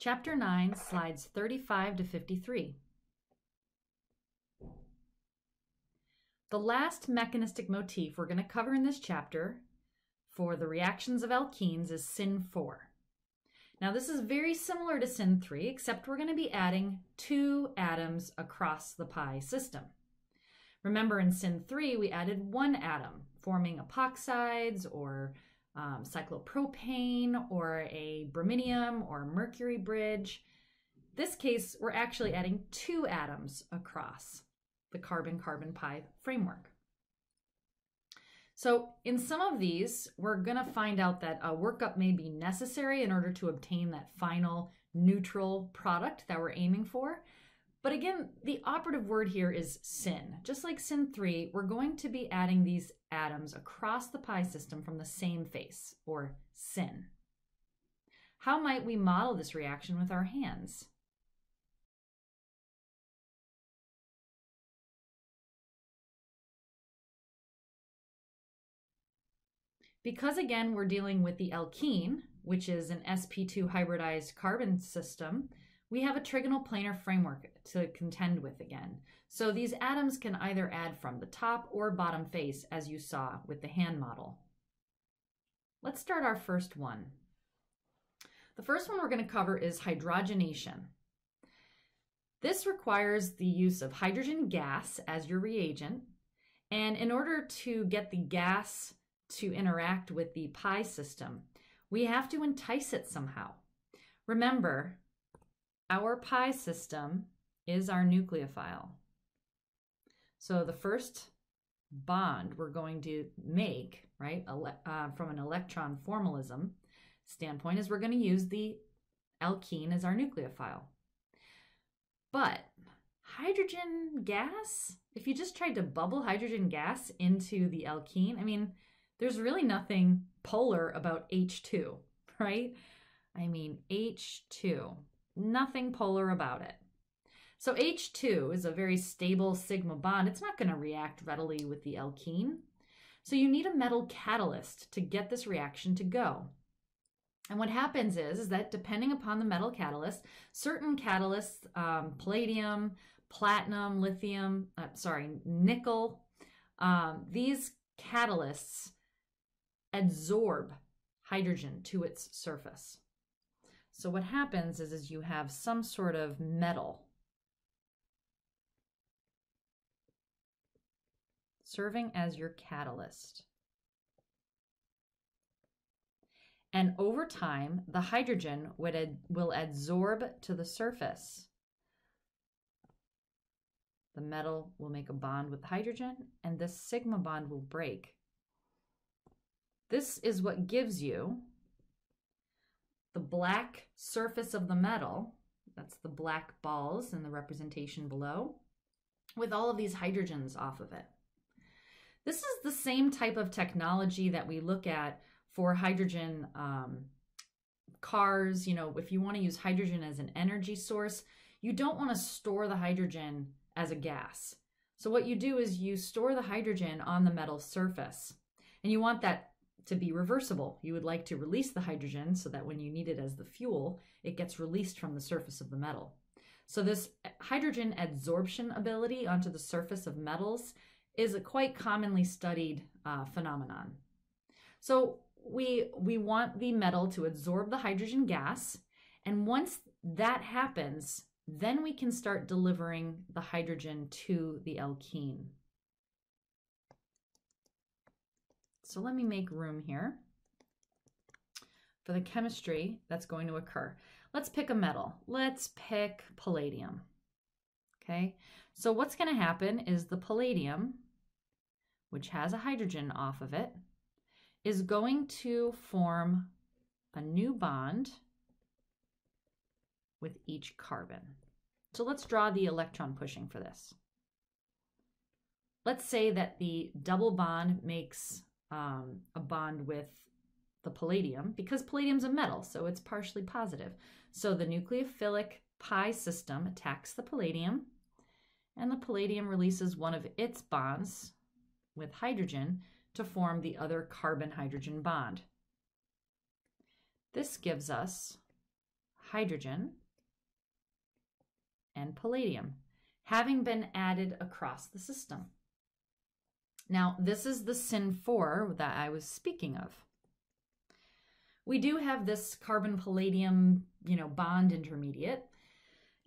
Chapter 9, slides 35 to 53. The last mechanistic motif we're going to cover in this chapter for the reactions of alkenes is SYN4. Now this is very similar to SYN3, except we're going to be adding two atoms across the pi system. Remember in SYN3, we added one atom, forming epoxides or um, cyclopropane or a bromonium or mercury bridge. This case, we're actually adding two atoms across the carbon-carbon pi framework. So in some of these, we're going to find out that a workup may be necessary in order to obtain that final neutral product that we're aiming for. But again, the operative word here is syn. Just like SYN3, we're going to be adding these atoms across the pi system from the same face, or syn. How might we model this reaction with our hands? Because again, we're dealing with the alkene, which is an sp2 hybridized carbon system, we have a trigonal planar framework to contend with again. So these atoms can either add from the top or bottom face, as you saw with the hand model. Let's start our first one. The first one we're going to cover is hydrogenation. This requires the use of hydrogen gas as your reagent. And in order to get the gas to interact with the pi system, we have to entice it somehow. Remember, our pi system is our nucleophile. So the first bond we're going to make, right, uh, from an electron formalism standpoint, is we're going to use the alkene as our nucleophile. But hydrogen gas, if you just tried to bubble hydrogen gas into the alkene, I mean, there's really nothing polar about H2, right? I mean, H2 nothing polar about it. So H2 is a very stable sigma bond. It's not going to react readily with the alkene. So you need a metal catalyst to get this reaction to go. And what happens is, is that depending upon the metal catalyst, certain catalysts, um, palladium, platinum, lithium, uh, sorry, nickel, um, these catalysts adsorb hydrogen to its surface. So what happens is, is you have some sort of metal serving as your catalyst. And over time, the hydrogen would ad will adsorb to the surface. The metal will make a bond with hydrogen, and this sigma bond will break. This is what gives you the black surface of the metal, that's the black balls in the representation below, with all of these hydrogens off of it. This is the same type of technology that we look at for hydrogen um, cars. You know, if you want to use hydrogen as an energy source, you don't want to store the hydrogen as a gas. So what you do is you store the hydrogen on the metal surface. And you want that to be reversible. You would like to release the hydrogen so that when you need it as the fuel, it gets released from the surface of the metal. So this hydrogen adsorption ability onto the surface of metals is a quite commonly studied uh, phenomenon. So we, we want the metal to absorb the hydrogen gas, and once that happens, then we can start delivering the hydrogen to the alkene. So let me make room here for the chemistry that's going to occur. Let's pick a metal. Let's pick palladium. Okay, so what's going to happen is the palladium, which has a hydrogen off of it, is going to form a new bond with each carbon. So let's draw the electron pushing for this. Let's say that the double bond makes um, a bond with the palladium because palladium's a metal, so it's partially positive. So the nucleophilic pi system attacks the palladium, and the palladium releases one of its bonds with hydrogen to form the other carbon-hydrogen bond. This gives us hydrogen, and palladium, having been added across the system. Now, this is the SYN4 that I was speaking of. We do have this carbon palladium, you know, bond intermediate,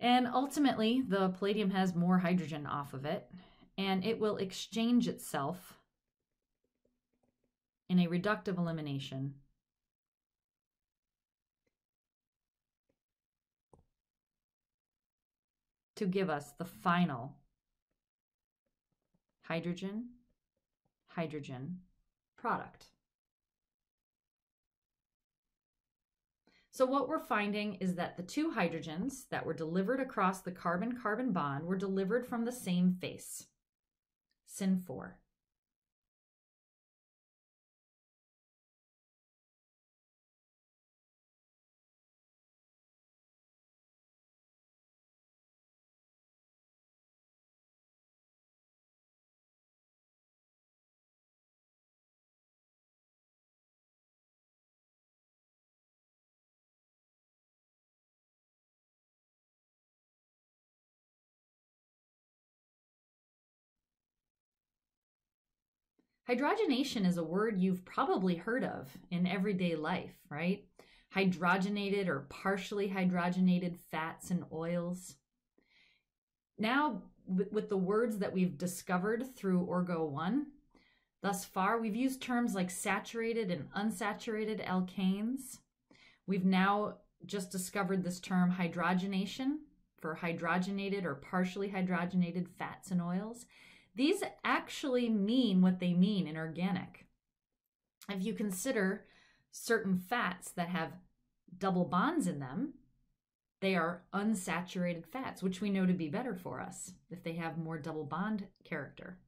and ultimately the palladium has more hydrogen off of it, and it will exchange itself in a reductive elimination to give us the final hydrogen hydrogen product. So what we're finding is that the two hydrogens that were delivered across the carbon-carbon bond were delivered from the same face, SYN4. Hydrogenation is a word you've probably heard of in everyday life, right? Hydrogenated or partially hydrogenated fats and oils. Now, with the words that we've discovered through Orgo 1, thus far, we've used terms like saturated and unsaturated alkanes. We've now just discovered this term hydrogenation for hydrogenated or partially hydrogenated fats and oils. These actually mean what they mean in organic. If you consider certain fats that have double bonds in them, they are unsaturated fats, which we know to be better for us if they have more double bond character.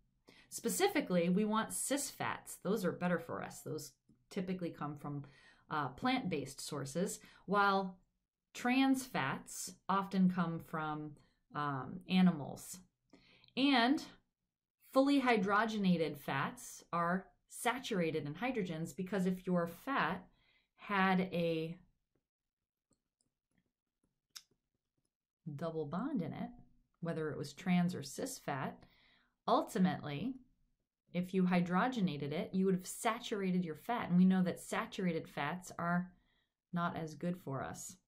Specifically, we want cis fats. Those are better for us. Those typically come from uh, plant based sources, while trans fats often come from um, animals. And Fully hydrogenated fats are saturated in hydrogens because if your fat had a double bond in it, whether it was trans or cis fat, ultimately, if you hydrogenated it, you would have saturated your fat. And we know that saturated fats are not as good for us.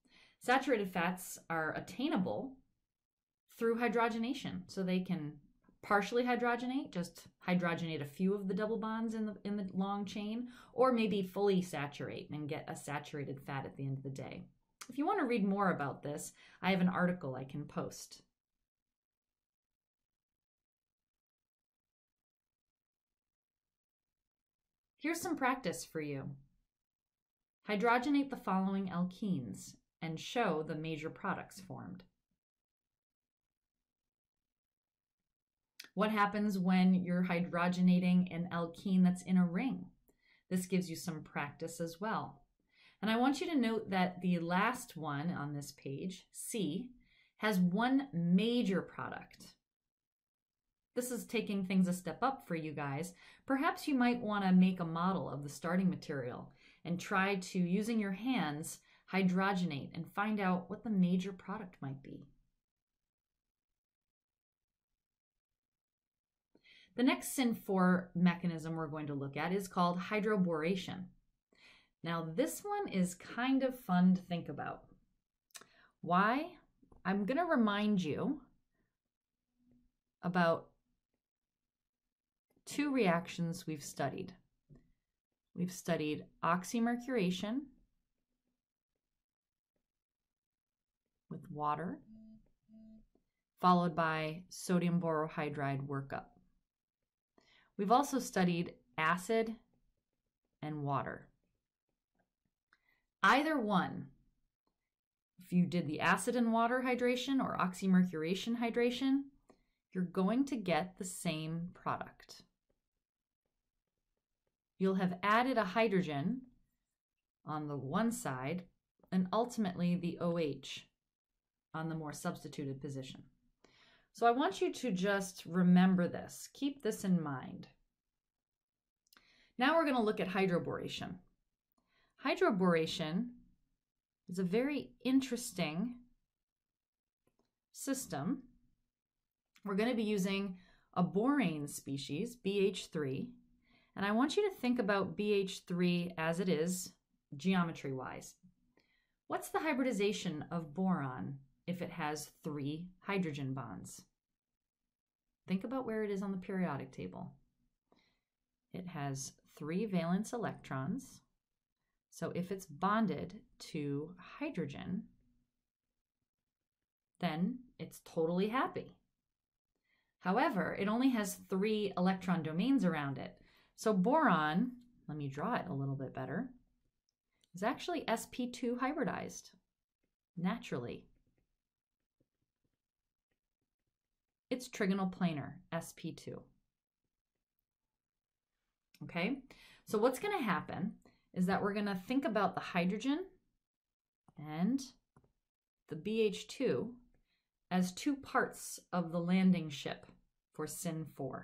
Saturated fats are attainable through hydrogenation. So they can partially hydrogenate, just hydrogenate a few of the double bonds in the in the long chain, or maybe fully saturate and get a saturated fat at the end of the day. If you want to read more about this, I have an article I can post. Here's some practice for you. Hydrogenate the following alkenes and show the major products formed. What happens when you're hydrogenating an alkene that's in a ring? This gives you some practice as well. And I want you to note that the last one on this page, C, has one major product. This is taking things a step up for you guys. Perhaps you might want to make a model of the starting material and try to, using your hands, hydrogenate and find out what the major product might be. The next SYN4 mechanism we're going to look at is called hydroboration. Now, this one is kind of fun to think about. Why? I'm going to remind you about two reactions we've studied. We've studied oxymercuration with water, followed by sodium borohydride workup. We've also studied acid and water. Either one, if you did the acid and water hydration or oxymercuration hydration, you're going to get the same product. You'll have added a hydrogen on the one side and ultimately the OH on the more substituted position. So I want you to just remember this. Keep this in mind. Now we're going to look at hydroboration. Hydroboration is a very interesting system. We're going to be using a borane species, BH3, and I want you to think about BH3 as it is geometry wise. What's the hybridization of boron if it has three hydrogen bonds? Think about where it is on the periodic table. It has three valence electrons. So if it's bonded to hydrogen, then it's totally happy. However, it only has three electron domains around it. So boron, let me draw it a little bit better, is actually sp2 hybridized naturally. It's trigonal planar, sp2. Okay, so what's going to happen is that we're going to think about the hydrogen and the BH2 as two parts of the landing ship for SYN4.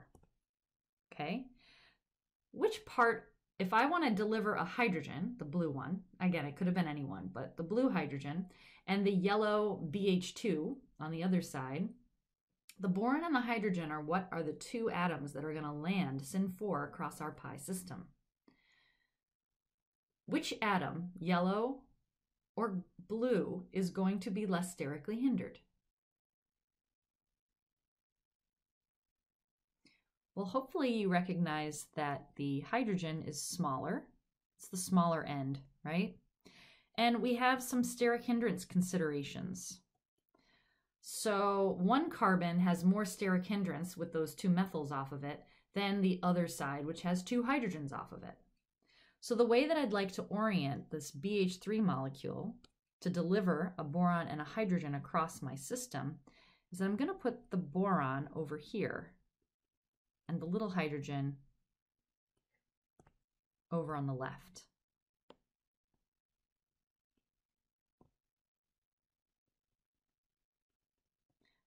Okay, which part, if I want to deliver a hydrogen, the blue one, again, it could have been anyone, but the blue hydrogen, and the yellow BH2 on the other side, the boron and the hydrogen are what are the two atoms that are going to land SYN4 across our pi system. Which atom, yellow or blue, is going to be less sterically hindered? Well, hopefully you recognize that the hydrogen is smaller. It's the smaller end, right? And we have some steric hindrance considerations. So one carbon has more steric hindrance with those two methyls off of it than the other side, which has two hydrogens off of it. So the way that I'd like to orient this BH3 molecule to deliver a boron and a hydrogen across my system is that I'm going to put the boron over here and the little hydrogen over on the left.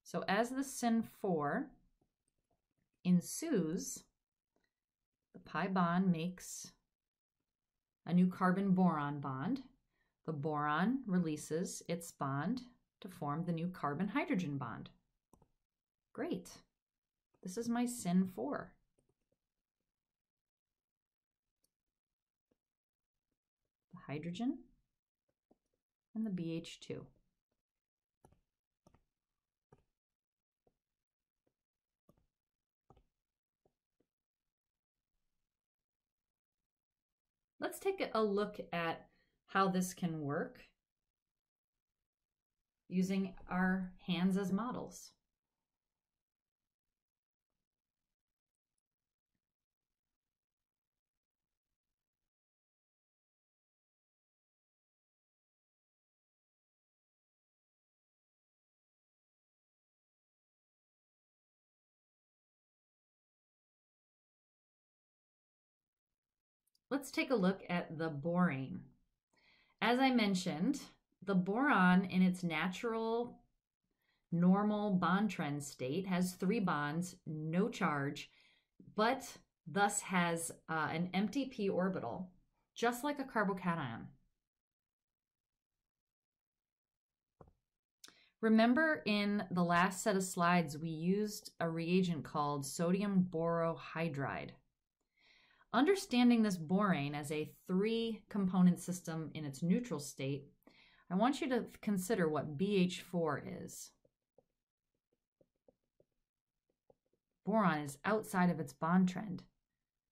So as the SYN4 ensues, the pi bond makes a new carbon boron bond. The boron releases its bond to form the new carbon hydrogen bond. Great. This is my SYN4. The hydrogen and the BH2. Let's take a look at how this can work using our hands as models. Let's take a look at the borane. As I mentioned, the boron in its natural normal bond trend state has three bonds, no charge, but thus has uh, an empty p orbital, just like a carbocation. Remember in the last set of slides, we used a reagent called sodium borohydride. Understanding this borane as a three component system in its neutral state, I want you to consider what BH4 is. Boron is outside of its bond trend.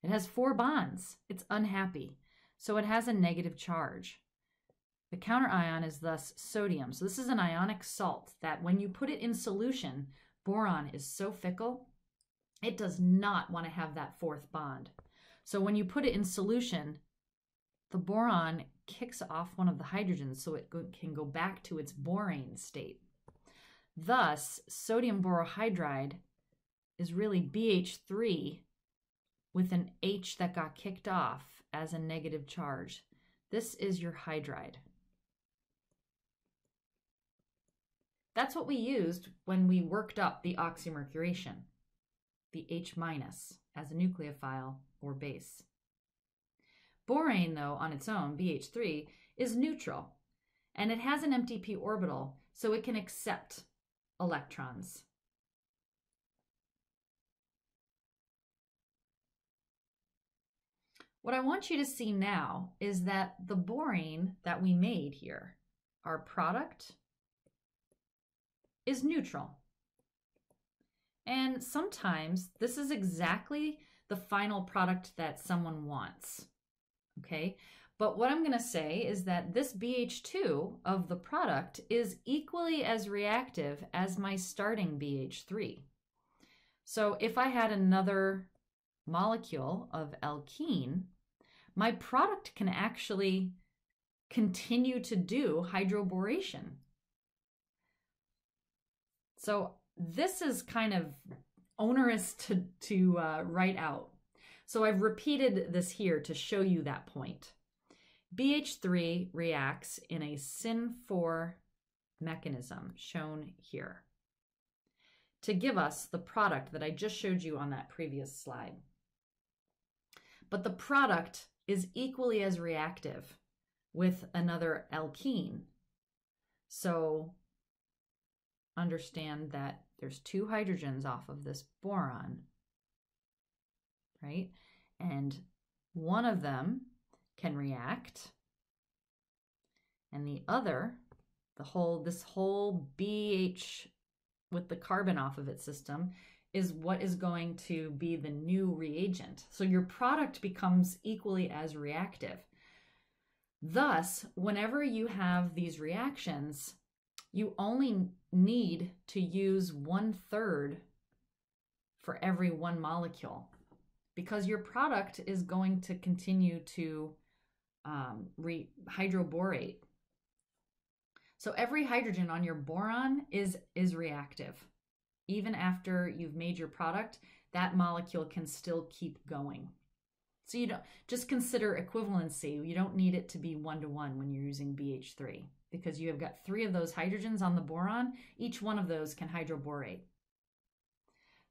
It has four bonds. It's unhappy, so it has a negative charge. The counter ion is thus sodium. So this is an ionic salt that when you put it in solution, boron is so fickle, it does not want to have that fourth bond. So when you put it in solution, the boron kicks off one of the hydrogens so it can go back to its borane state. Thus, sodium borohydride is really BH3 with an H that got kicked off as a negative charge. This is your hydride. That's what we used when we worked up the oxymercuration, the H minus as a nucleophile or base. Borane, though, on its own, BH3, is neutral. and it has an empty p orbital, so it can accept electrons. What I want you to see now is that the borane that we made here, our product, is neutral. And sometimes this is exactly the final product that someone wants. Okay, but what I'm going to say is that this BH2 of the product is equally as reactive as my starting BH3. So if I had another molecule of alkene, my product can actually continue to do hydroboration. So this is kind of onerous to, to uh, write out. So I've repeated this here to show you that point. BH3 reacts in a SYN4 mechanism shown here to give us the product that I just showed you on that previous slide. But the product is equally as reactive with another alkene. So understand that there's two hydrogens off of this boron, right? And one of them can react and the other, the whole, this whole BH with the carbon off of its system is what is going to be the new reagent. So your product becomes equally as reactive. Thus, whenever you have these reactions, you only need to use one third for every one molecule because your product is going to continue to um, re- hydroborate. So every hydrogen on your boron is is reactive. Even after you've made your product, that molecule can still keep going. So you don't just consider equivalency. You don't need it to be one to one when you're using BH3 because you have got three of those hydrogens on the boron. Each one of those can hydroborate.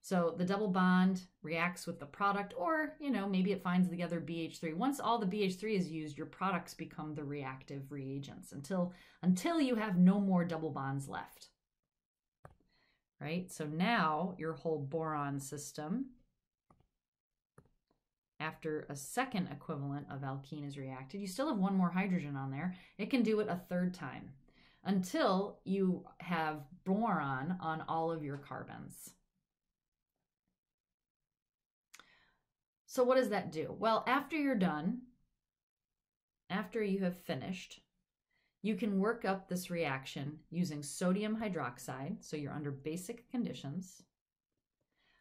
So the double bond reacts with the product, or, you know, maybe it finds the other BH3. Once all the BH3 is used, your products become the reactive reagents until, until you have no more double bonds left. Right? So now your whole boron system after a second equivalent of alkene is reacted, you still have one more hydrogen on there. It can do it a third time until you have boron on all of your carbons. So what does that do? Well, after you're done, after you have finished, you can work up this reaction using sodium hydroxide, so you're under basic conditions,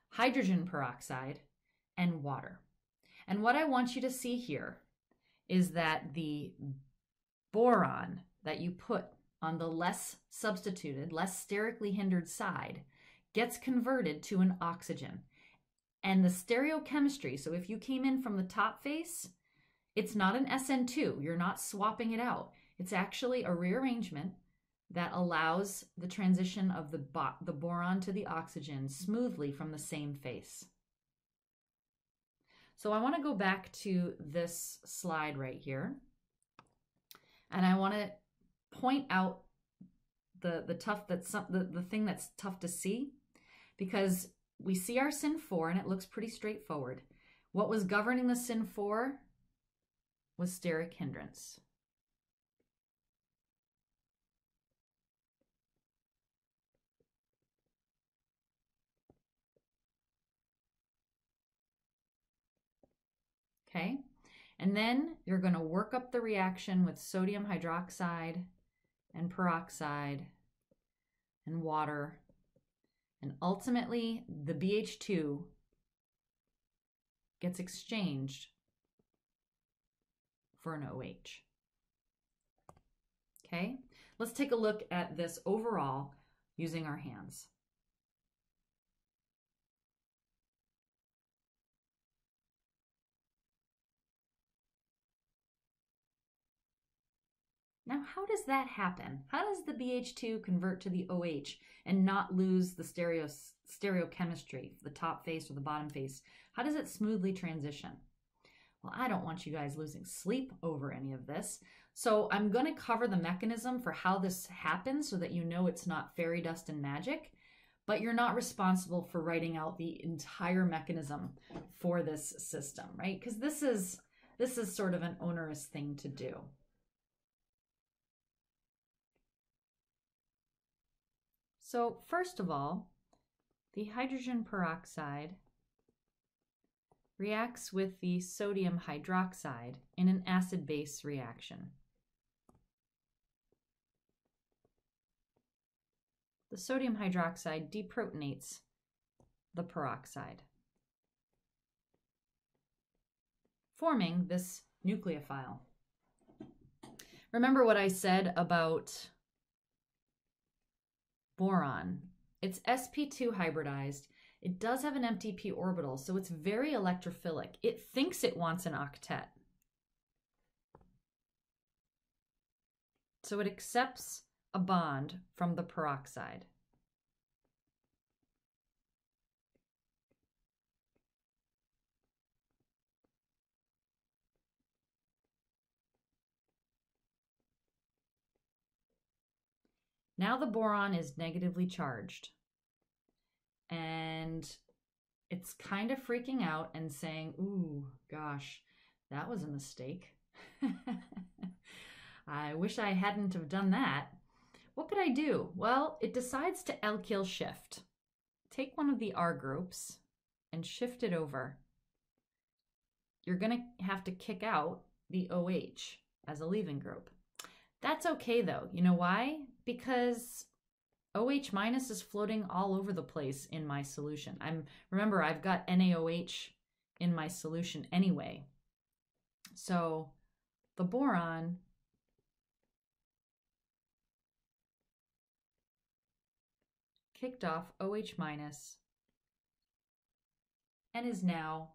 hydrogen peroxide, and water. And what I want you to see here is that the boron that you put on the less substituted, less sterically hindered side gets converted to an oxygen. And the stereochemistry, so if you came in from the top face, it's not an SN2, you're not swapping it out. It's actually a rearrangement that allows the transition of the, bo- the boron to the oxygen smoothly from the same face. So I want to go back to this slide right here. And I want to point out the the tough that's the, the thing that's tough to see because we see our SYN4 and it looks pretty straightforward. What was governing the SYN4 was steric hindrance. Okay? And then you're going to work up the reaction with sodium hydroxide and peroxide and water. And ultimately, the BH2 gets exchanged for an OH. Okay, let's take a look at this overall using our hands. Now, how does that happen? How does the BH2 convert to the OH and not lose the stereo, stereochemistry, the top face or the bottom face? How does it smoothly transition? Well, I don't want you guys losing sleep over any of this. So I'm going to cover the mechanism for how this happens so that you know it's not fairy dust and magic, but you're not responsible for writing out the entire mechanism for this system, right? Because this is this is sort of an onerous thing to do. So first of all, the hydrogen peroxide reacts with the sodium hydroxide in an acid-base reaction. The sodium hydroxide deprotonates the peroxide, forming this nucleophile. Remember what I said about boron. It's sp2 hybridized. It does have an empty p orbital, so it's very electrophilic. It thinks it wants an octet. So it accepts a bond from the peroxide. Now the boron is negatively charged. And it's kind of freaking out and saying, Ooh, gosh, that was a mistake. I wish I hadn't have done that. What could I do? Well, it decides to alkyl shift. Take one of the R groups and shift it over. You're going to have to kick out the OH as a leaving group. That's okay though. You know why? Because OH minus is floating all over the place in my solution. I'm remember I've got NaOH in my solution anyway. So the boron kicked off OH minus and is now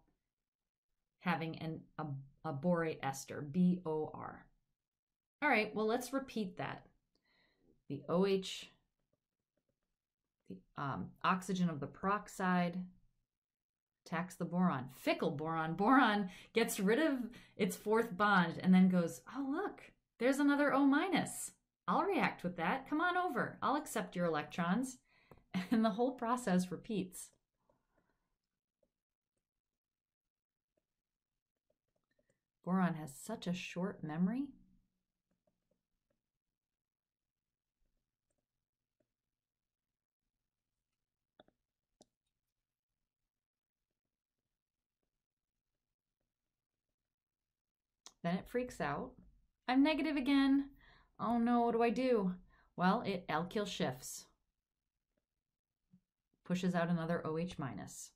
having an, a, a borate ester, BOR. All right, well, let's repeat that. The OH, the um, oxygen of the peroxide, attacks the boron. Fickle boron. Boron gets rid of its fourth bond and then goes, oh, look, there's another O minus. I'll react with that. Come on over. I'll accept your electrons. and the whole process repeats. Boron has such a short memory. Then it freaks out. I'm negative again. Oh no, what do I do? Well, it alkyl shifts pushes out another OH minus.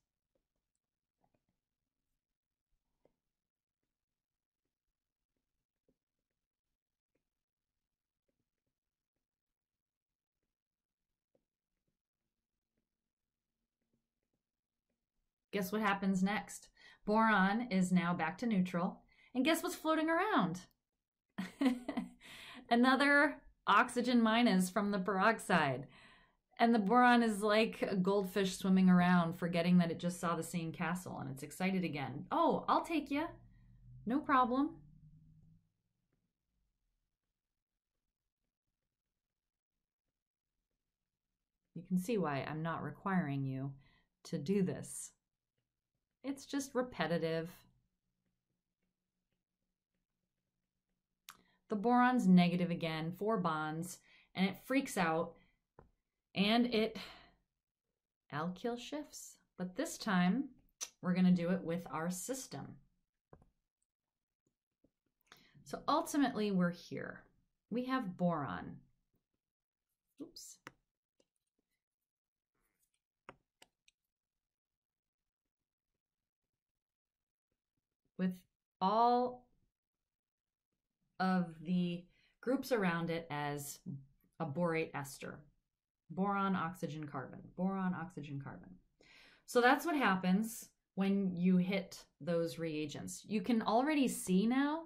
Guess what happens next? Boron is now back to neutral. And guess what's floating around? Another oxygen minus from the peroxide. And the boron is like a goldfish swimming around, forgetting that it just saw the same castle and it's excited again. Oh, I'll take you. No problem. You can see why I'm not requiring you to do this. It's just repetitive. The boron's negative again, four bonds, and it freaks out and it alkyl shifts. But this time we're going to do it with our system. So ultimately we're here. We have boron. Oops. With all of the groups around it as a borate ester boron, oxygen, carbon, boron, oxygen, carbon. So that's what happens when you hit those reagents. You can already see now,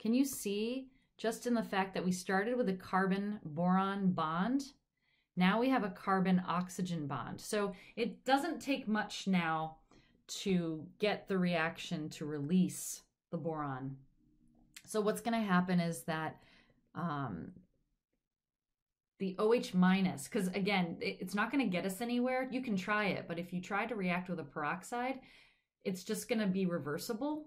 can you see just in the fact that we started with a carbon boron bond, now we have a carbon oxygen bond. So it doesn't take much now to get the reaction to release the boron. So what's going to happen is that um, the OH minus, because again, it's not going to get us anywhere. You can try it, but if you try to react with a peroxide, it's just going to be reversible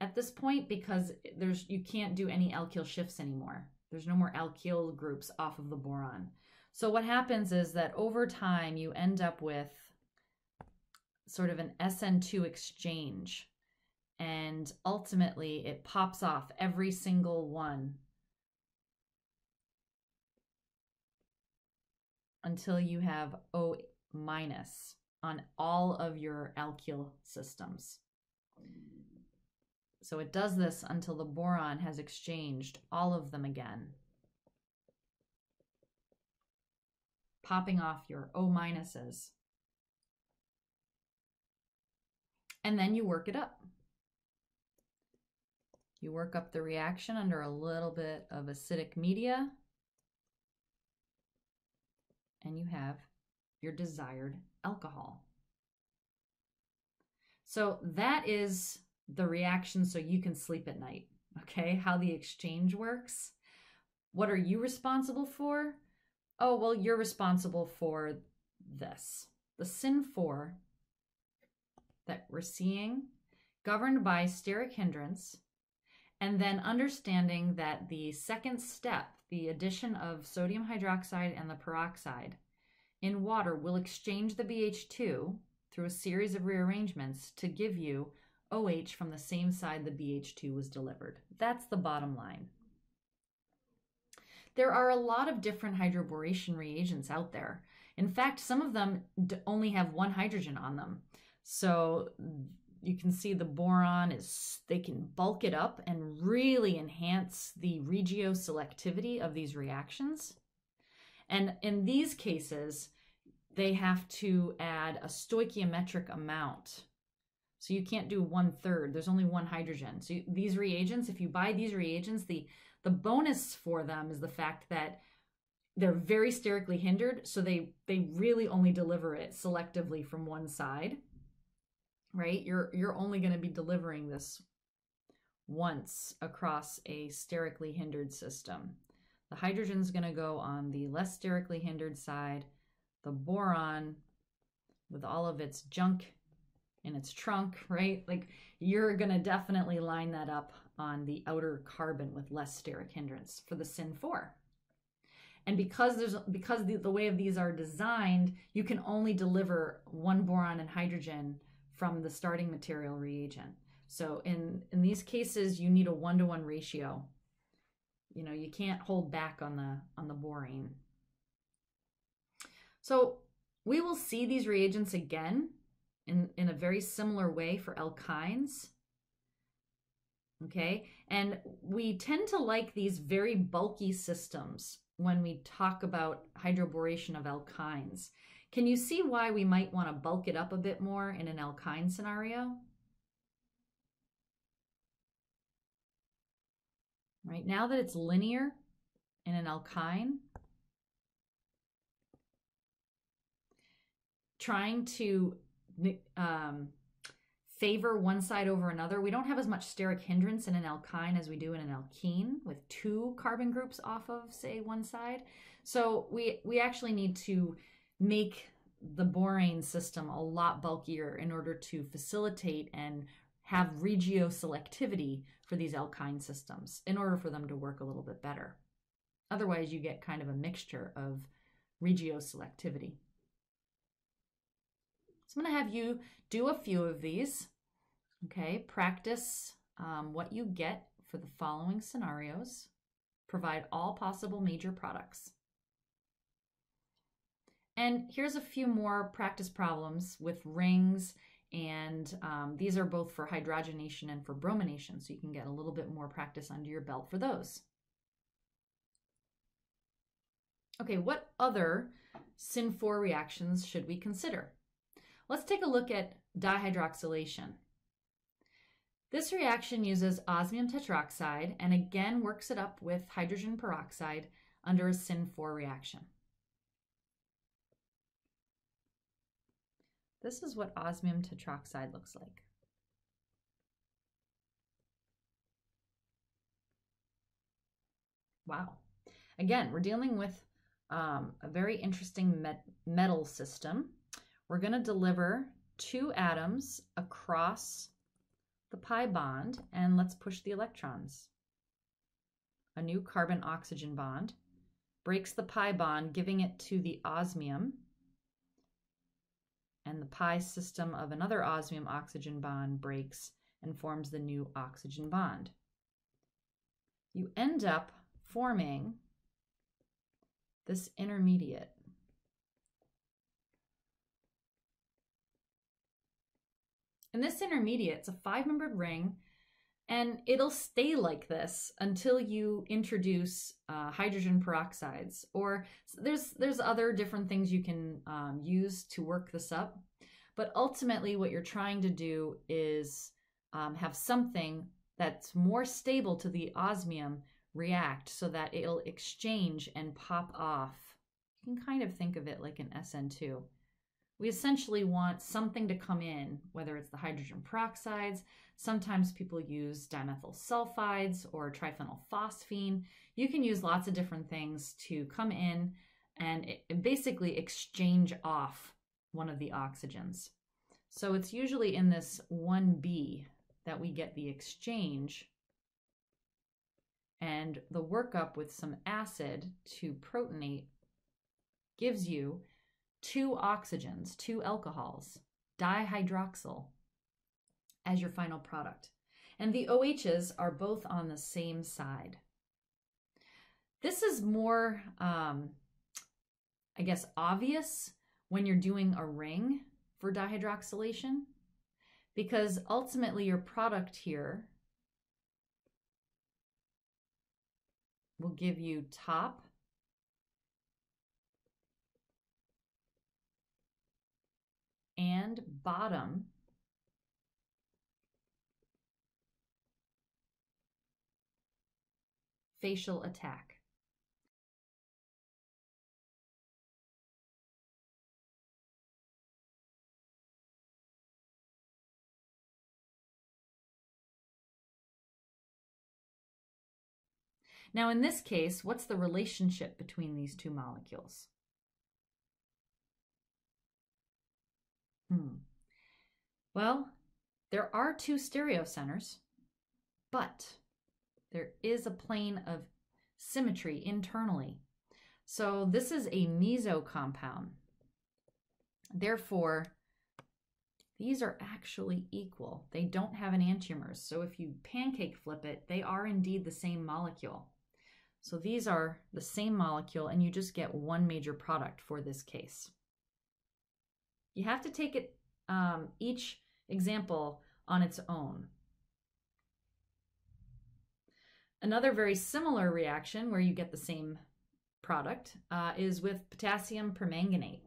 at this point because there's you can't do any alkyl shifts anymore. There's no more alkyl groups off of the boron. So what happens is that over time you end up with sort of an SN2 exchange and ultimately it pops off every single one until you have O minus on all of your alkyl systems. So it does this until the boron has exchanged all of them again. Popping off your O minuses. And then you work it up. You work up the reaction under a little bit of acidic media. And you have your desired alcohol. So that is the reaction so you can sleep at night. Okay, how the exchange works. What are you responsible for? Oh, well, you're responsible for this. The SYN4 that we're seeing, governed by steric hindrance, and then understanding that the second step, the addition of sodium hydroxide and the peroxide in water, will exchange the BH2 through a series of rearrangements to give you OH from the same side the BH2 was delivered. That's the bottom line. There are a lot of different hydroboration reagents out there. In fact, some of them only have one hydrogen on them. So you can see the boron is, they can bulk it up and really enhance the regioselectivity of these reactions. And in these cases, they have to add a stoichiometric amount so you can't do one third. There's only one hydrogen. So you, these reagents, if you buy these reagents, the the bonus for them is the fact that they're very sterically hindered, so they they really only deliver it selectively from one side. Right? You're you're only going to be delivering this once across a sterically hindered system. The hydrogen is going to go on the less sterically hindered side. The boron with all of its junk in its trunk, right? Like you're going to definitely line that up on the outer carbon with less steric hindrance for the SYN4. And because there's because the, the way of these are designed, you can only deliver one boron and hydrogen from the starting material reagent. So in in these cases, you need a one to one ratio. You know, you can't hold back on the on the borane. So we will see these reagents again in, in a very similar way for alkynes. Okay, and we tend to like these very bulky systems when we talk about hydroboration of alkynes. Can you see why we might want to bulk it up a bit more in an alkyne scenario? Right now that it's linear in an alkyne, trying to um, favor one side over another. We don't have as much steric hindrance in an alkyne as we do in an alkene with two carbon groups off of, say, one side. So we, we actually need to make the borane system a lot bulkier in order to facilitate and have regioselectivity for these alkyne systems in order for them to work a little bit better. Otherwise, you get kind of a mixture of regioselectivity. So I'm going to have you do a few of these. Okay, practice um, what you get for the following scenarios. Provide all possible major products. And here's a few more practice problems with rings, and um, these are both for hydrogenation and for bromination, so you can get a little bit more practice under your belt for those. Okay, what other SYN4 reactions should we consider? Let's take a look at dihydroxylation. This reaction uses osmium tetroxide and again works it up with hydrogen peroxide under a SYN4 reaction. This is what osmium tetroxide looks like. Wow. Again, we're dealing with um, a very interesting met metal system. We're going to deliver two atoms across the pi bond, and let's push the electrons. A new carbon-oxygen bond breaks the pi bond, giving it to the osmium, and the pi system of another osmium-oxygen bond breaks and forms the new oxygen bond. You end up forming this intermediate. And this intermediate, it's a five-membered ring, and it'll stay like this until you introduce uh, hydrogen peroxides. Or there's there's other different things you can um, use to work this up. But ultimately, what you're trying to do is um, have something that's more stable to the osmium react so that it'll exchange and pop off. You can kind of think of it like an SN2. We essentially want something to come in, whether it's the hydrogen peroxides, sometimes people use dimethyl sulfides or triphenylphosphine. You can use lots of different things to come in and basically exchange off one of the oxygens. So it's usually in this 1B that we get the exchange and the workup with some acid to protonate gives you two oxygens, two alcohols, dihydroxyl, as your final product. And the OHs are both on the same side. This is more, um, I guess, obvious when you're doing a ring for dihydroxylation because ultimately your product here will give you top and bottom facial attack. Now, in this case, what's the relationship between these two molecules? Hmm. Well, there are two stereo centers, but there is a plane of symmetry internally. So this is a meso compound. Therefore, these are actually equal. They don't have an enantiomers. So if you pancake flip it, they are indeed the same molecule. So these are the same molecule and you just get one major product for this case. You have to take it um, each example on its own. Another very similar reaction where you get the same product uh, is with potassium permanganate.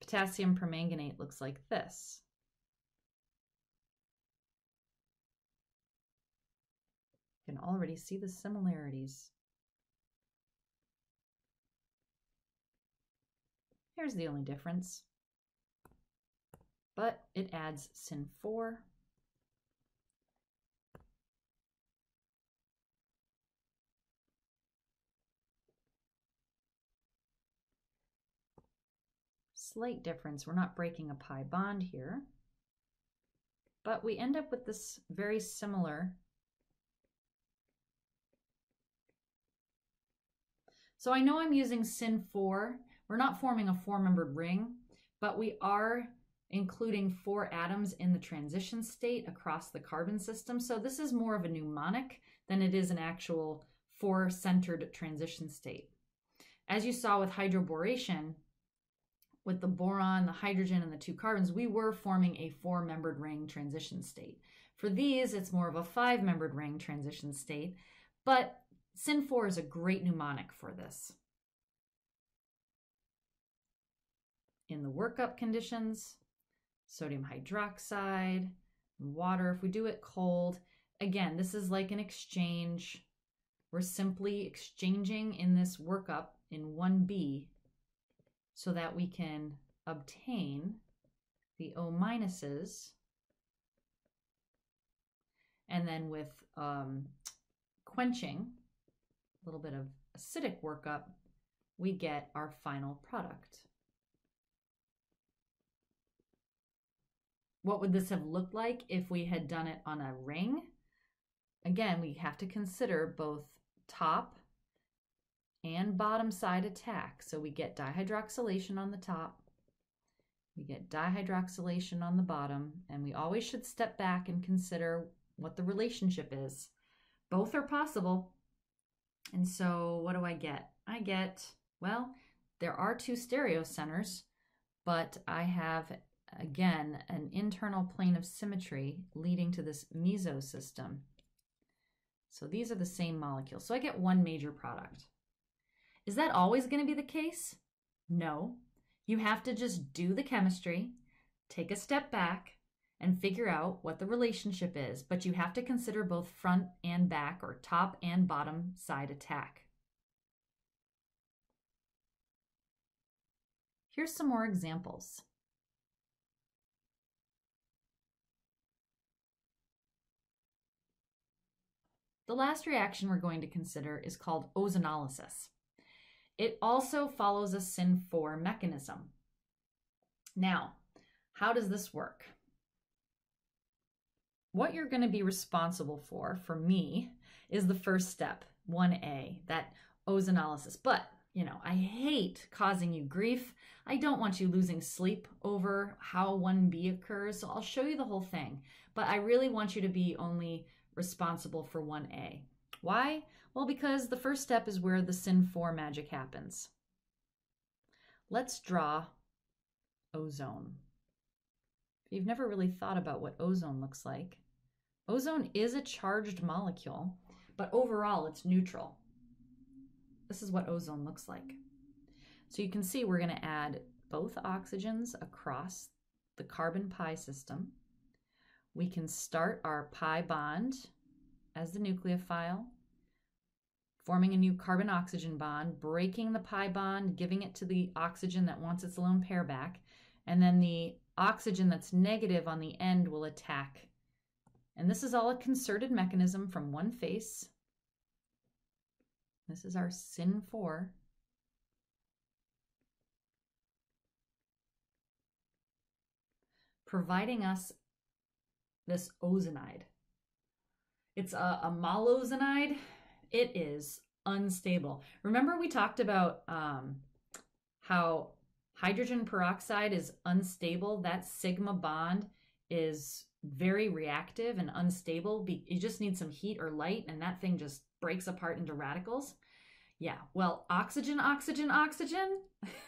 Potassium permanganate looks like this. You can already see the similarities. Here's the only difference. But it adds SYN 4 slight difference. We're not breaking a pi bond here, but we end up with this very similar So I know I'm using SYN 4. We're not forming a four-membered ring, but we are including four atoms in the transition state across the carbon system. So this is more of a mnemonic than it is an actual four-centered transition state. As you saw with hydroboration, with the boron, the hydrogen, and the two carbons, we were forming a four-membered ring transition state. For these, it's more of a five-membered ring transition state, but SYN4 is a great mnemonic for this. In the workup conditions, sodium hydroxide, water, if we do it cold, again, this is like an exchange. We're simply exchanging in this workup in 1B so that we can obtain the O minuses. And then with um, quenching, a little bit of acidic workup, we get our final product. What would this have looked like if we had done it on a ring? Again, we have to consider both top and bottom side attack. So we get dihydroxylation on the top, we get dihydroxylation on the bottom, and we always should step back and consider what the relationship is. Both are possible. And so what do I get? I get, well, there are two stereocenters, but I have, again, an internal plane of symmetry leading to this mesosystem. So these are the same molecules. So I get one major product. Is that always going to be the case? No. You have to just do the chemistry, take a step back, and figure out what the relationship is, but you have to consider both front and back or top and bottom side attack. Here's some more examples. The last reaction we're going to consider is called ozonolysis. It also follows a SYN4 mechanism. Now, how does this work? What you're going to be responsible for, for me, is the first step, 1A, that ozonolysis. But, you know, I hate causing you grief. I don't want you losing sleep over how 1B occurs, so I'll show you the whole thing. But I really want you to be only responsible for 1A. Why? Well, because the first step is where the SYN 4 magic happens. Let's draw ozone. If you've never really thought about what ozone looks like, ozone is a charged molecule, but overall it's neutral. This is what ozone looks like. So you can see we're going to add both oxygens across the carbon pi system. We can start our pi bond as the nucleophile forming a new carbon oxygen bond, breaking the pi bond, giving it to the oxygen that wants its lone pair back, and then the oxygen that's negative on the end will attack. And this is all a concerted mechanism from one face. This is our SYN4. Providing us this ozonide. It's a, a molozonide it is unstable. Remember we talked about um, how hydrogen peroxide is unstable. That sigma bond is very reactive and unstable. You just need some heat or light and that thing just breaks apart into radicals. Yeah, well, oxygen, oxygen, oxygen.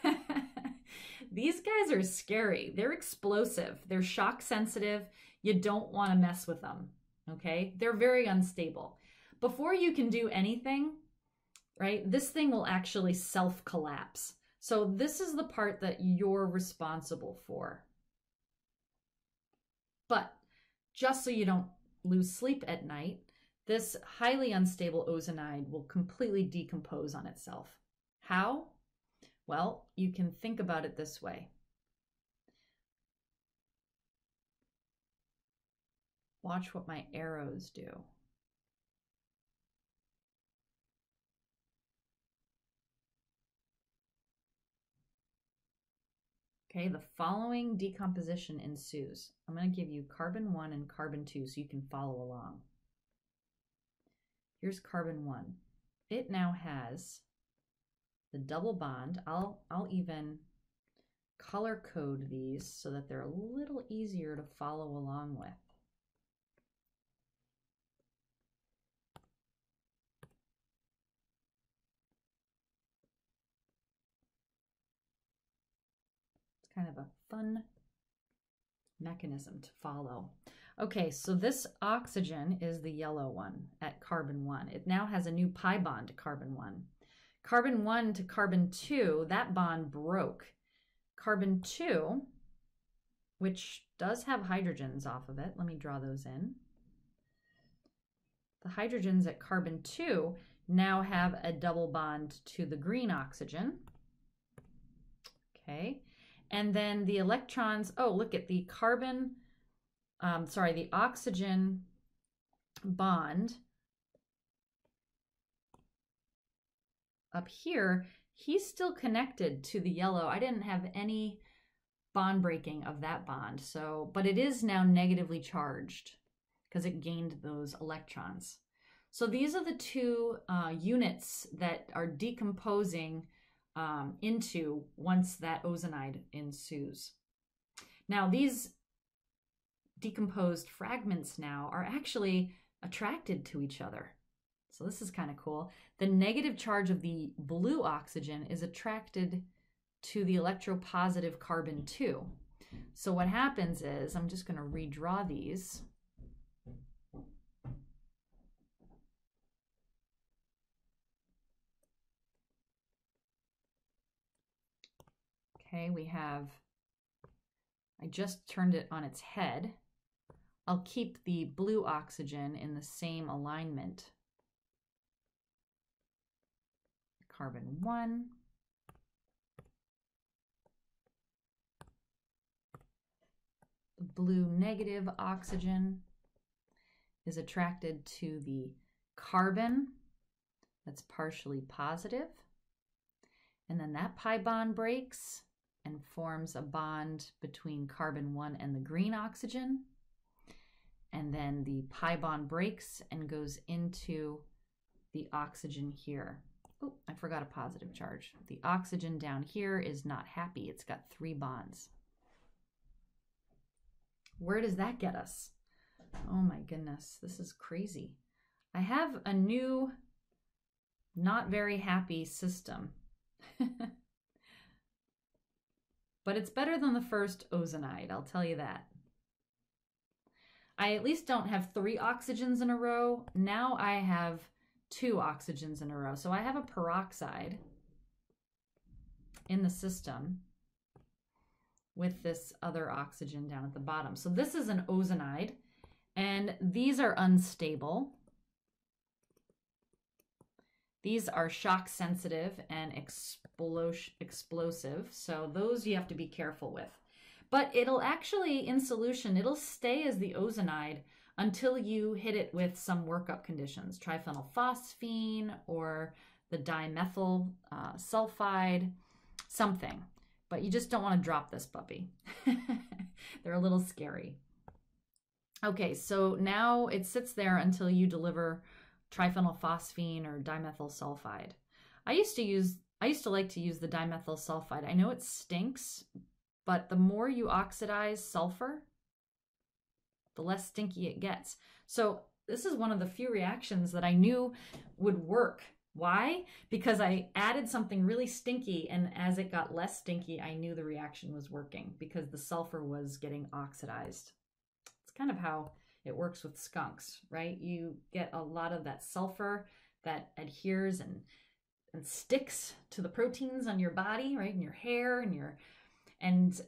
These guys are scary. They're explosive. They're shock sensitive. You don't want to mess with them. Okay? They're very unstable before you can do anything, right, this thing will actually self collapse. So this is the part that you're responsible for. But just so you don't lose sleep at night, this highly unstable ozonide will completely decompose on itself. How? Well, you can think about it this way. Watch what my arrows do. Okay, the following decomposition ensues. I'm going to give you carbon 1 and carbon 2 so you can follow along. Here's carbon 1. It now has the double bond. I'll, I'll even color code these so that they're a little easier to follow along with. Kind of a fun mechanism to follow. Okay, so this oxygen is the yellow one at carbon 1. It now has a new pi bond to carbon 1. Carbon 1 to carbon 2, that bond broke. Carbon 2, which does have hydrogens off of it, let me draw those in. The hydrogens at carbon 2 now have a double bond to the green oxygen. Okay, and then the electrons, oh, look at the carbon, um, sorry, the oxygen bond up here, he's still connected to the yellow. I didn't have any bond breaking of that bond. So, but it is now negatively charged because it gained those electrons. So these are the two uh, units that are decomposing um, into once that ozonide ensues. Now these decomposed fragments now are actually attracted to each other. So this is kind of cool. The negative charge of the blue oxygen is attracted to the electropositive carbon 2. So what happens is, I'm just going to redraw these. Okay, we have, I just turned it on its head. I'll keep the blue oxygen in the same alignment. Carbon 1. Blue negative oxygen is attracted to the carbon that's partially positive. And then that pi bond breaks and forms a bond between carbon 1 and the green oxygen. And then the pi bond breaks and goes into the oxygen here. Oh, I forgot a positive charge. The oxygen down here is not happy. It's got three bonds. Where does that get us? Oh my goodness, this is crazy. I have a new, not very happy system. but it's better than the first ozonide, I'll tell you that. I at least don't have three oxygens in a row. Now I have two oxygens in a row. So I have a peroxide in the system with this other oxygen down at the bottom. So this is an ozonide, and these are unstable. These are shock sensitive and explosive, so those you have to be careful with. But it'll actually, in solution, it'll stay as the ozonide until you hit it with some workup conditions, triphenylphosphine or the dimethyl uh, sulfide, something. But you just don't want to drop this puppy. They're a little scary. Okay, so now it sits there until you deliver triphenylphosphine or dimethyl sulfide. I used to use I used to like to use the dimethyl sulfide. I know it stinks, but the more you oxidize sulfur, the less stinky it gets. So this is one of the few reactions that I knew would work. Why? Because I added something really stinky, and as it got less stinky, I knew the reaction was working because the sulfur was getting oxidized. It's kind of how it works with skunks, right? You get a lot of that sulfur that adheres and and sticks to the proteins on your body, right? In your hair and your and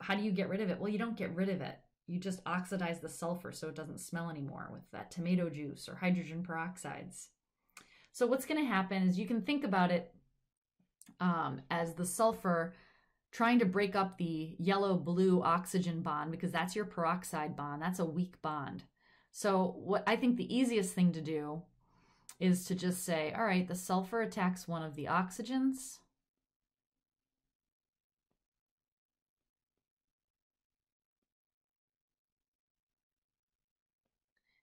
how do you get rid of it? Well, you don't get rid of it. You just oxidize the sulfur so it doesn't smell anymore with that tomato juice or hydrogen peroxides. So what's going to happen is you can think about it um, as the sulfur trying to break up the yellow blue oxygen bond because that's your peroxide bond. That's a weak bond. So what I think the easiest thing to do is to just say, all right, the sulfur attacks one of the oxygens.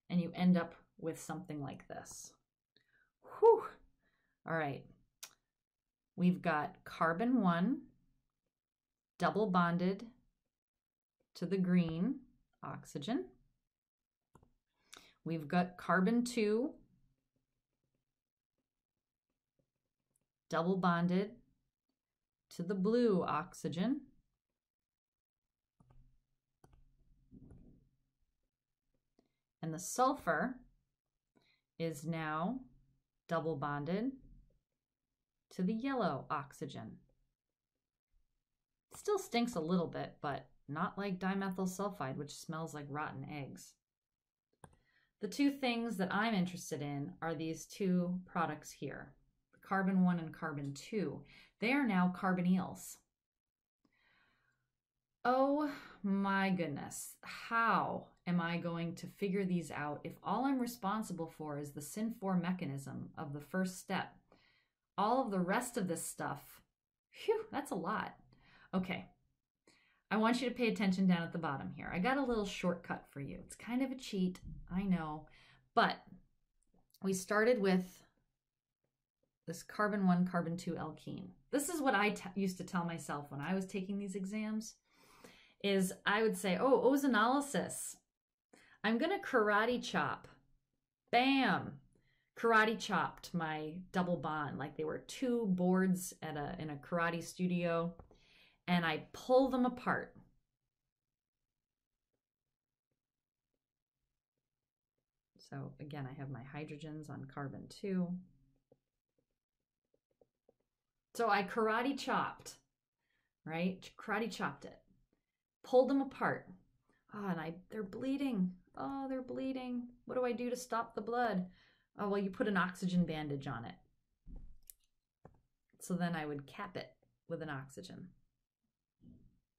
And you end up with something like this. Whew. All right. We've got carbon 1 double bonded to the green oxygen. We've got carbon 2 double bonded to the blue oxygen. And the sulfur is now double bonded to the yellow oxygen. Still stinks a little bit, but not like dimethyl sulfide, which smells like rotten eggs. The two things that I'm interested in are these two products here, carbon 1 and carbon 2. They are now carbonyls. Oh my goodness. How am I going to figure these out if all I'm responsible for is the SYN4 mechanism of the first step? all of the rest of this stuff, phew, that's a lot. Okay. I want you to pay attention down at the bottom here. I got a little shortcut for you. It's kind of a cheat, I know, but we started with this carbon 1, carbon 2 alkene. This is what I used to tell myself when I was taking these exams is I would say, "Oh, ozonolysis. I'm going to karate chop." Bam. Karate chopped my double bond like they were two boards at a in a karate studio and I pull them apart. So again, I have my hydrogens on carbon 2. So I karate chopped, right? Karate chopped it. Pulled them apart. Oh, and I they're bleeding. Oh, they're bleeding. What do I do to stop the blood? Oh, well, you put an oxygen bandage on it. So then I would cap it with an oxygen.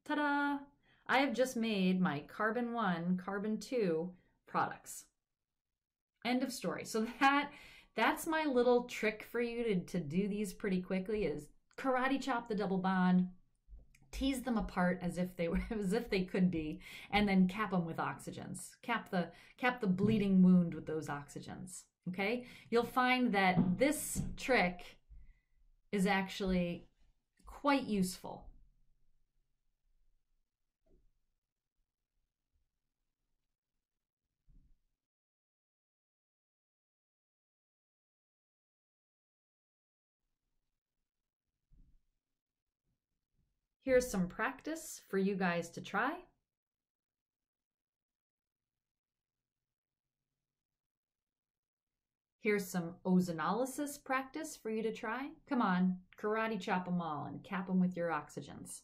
Ta-da! I have just made my carbon 1, carbon 2 products. End of story. So that that's my little trick for you to, to do these pretty quickly is karate chop the double bond, tease them apart as if they were as if they could be, and then cap them with oxygens. Cap the cap the bleeding wound with those oxygens. Okay? You'll find that this trick is actually quite useful Here's some practice for you guys to try. Here's some ozonolysis practice for you to try. Come on, karate chop them all and cap them with your oxygens.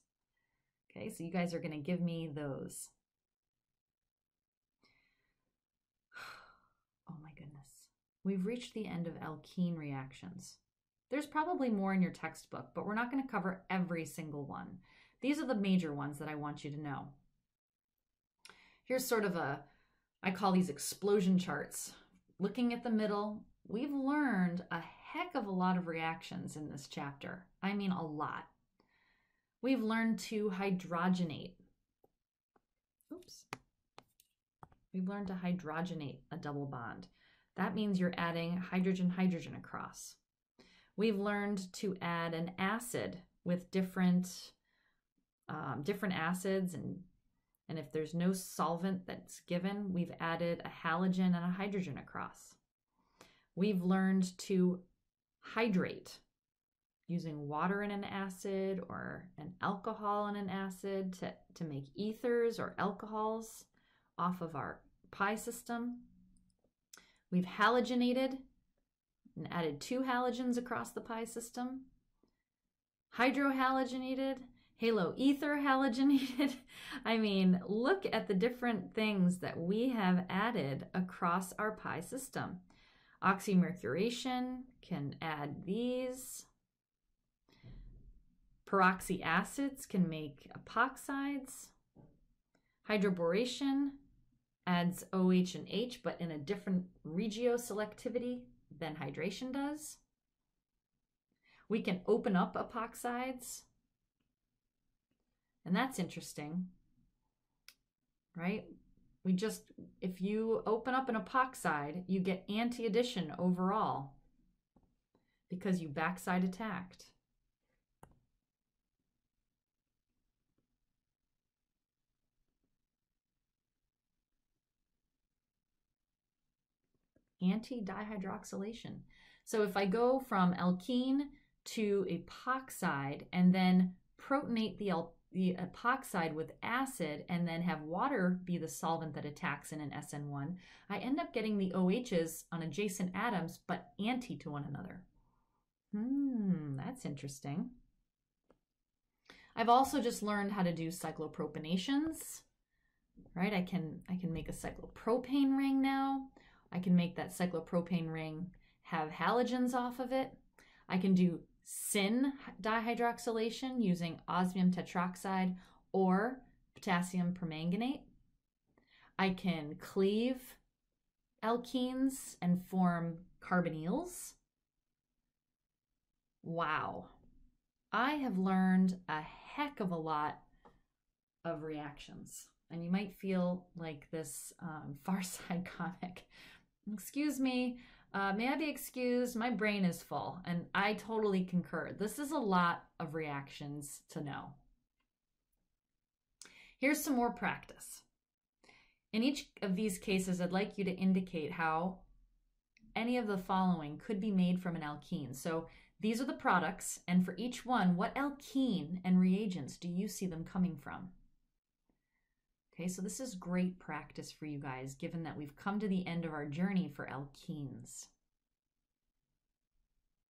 Okay, so you guys are going to give me those. Oh my goodness. We've reached the end of alkene reactions. There's probably more in your textbook, but we're not going to cover every single one. These are the major ones that I want you to know. Here's sort of a, I call these explosion charts. Looking at the middle, we've learned a heck of a lot of reactions in this chapter. I mean, a lot. We've learned to hydrogenate. Oops. We've learned to hydrogenate a double bond. That means you're adding hydrogen-hydrogen across. We've learned to add an acid with different um, different acids and and if there's no solvent that's given, we've added a halogen and a hydrogen across. We've learned to hydrate using water in an acid or an alcohol in an acid to, to make ethers or alcohols off of our pi system. We've halogenated and added two halogens across the pi system. Hydrohalogenated halo ether halogenated. I mean, look at the different things that we have added across our pi system. Oxymercuration can add these. Peroxy acids can make epoxides. Hydroboration adds OH and H, but in a different regioselectivity than hydration does. We can open up epoxides and that's interesting, right? We just, if you open up an epoxide, you get anti-addition overall because you backside attacked. Anti-dihydroxylation. So if I go from alkene to epoxide and then protonate the the epoxide with acid and then have water be the solvent that attacks in an SN1, I end up getting the OHs on adjacent atoms but anti to one another. Hmm, that's interesting. I've also just learned how to do cyclopropanations, right? I can, I can make a cyclopropane ring now. I can make that cyclopropane ring have halogens off of it. I can do syn dihydroxylation using osmium tetroxide or potassium permanganate. I can cleave alkenes and form carbonyls. Wow. I have learned a heck of a lot of reactions. And you might feel like this um, Far Side comic. Excuse me, uh, may I be excused? My brain is full, and I totally concur. This is a lot of reactions to know. Here's some more practice. In each of these cases, I'd like you to indicate how any of the following could be made from an alkene. So these are the products, and for each one, what alkene and reagents do you see them coming from? Okay, so this is great practice for you guys, given that we've come to the end of our journey for alkenes.